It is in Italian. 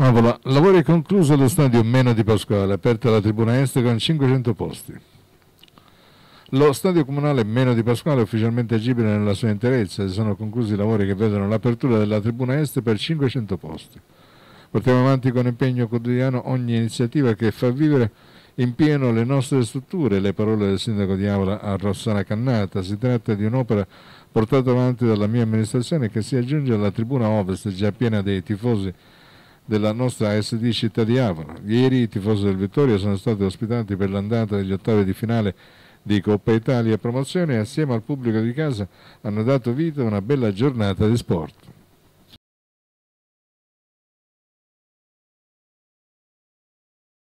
Avola, lavori concluso allo stadio Meno di Pasquale, aperta la tribuna est con 500 posti. Lo stadio comunale Meno di Pasquale è ufficialmente agibile nella sua interezza e sono conclusi i lavori che vedono l'apertura della tribuna est per 500 posti. Portiamo avanti con impegno quotidiano ogni iniziativa che fa vivere in pieno le nostre strutture, le parole del sindaco di Avola a Rossana Cannata. Si tratta di un'opera portata avanti dalla mia amministrazione che si aggiunge alla tribuna ovest già piena dei tifosi della nostra SD Città di Avola. Ieri i tifosi del Vittoria sono stati ospitati per l'andata degli ottavi di finale di Coppa Italia Promozione e assieme al pubblico di casa hanno dato vita a una bella giornata di sport.